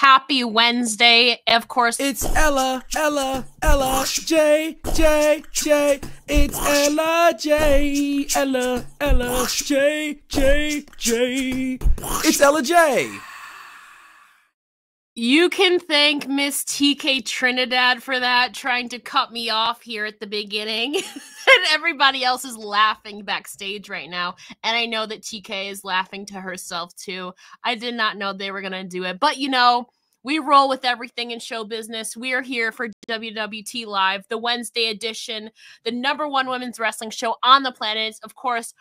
Happy Wednesday. Of course, It's Ella, Ella, Ella, J, J, J. It's Ella, J, Ella, Ella, J, J, J. It's Ella J. you can thank Miss TK Trinidad for that, trying to cut me off here at the beginning. and everybody else is laughing backstage right now. And I know that TK is laughing to herself too. I did not know they were going to do it. But you know, we roll with everything in show business. We are here for WWT Live, the Wednesday edition, the number one women's wrestling show on the planet. Of course,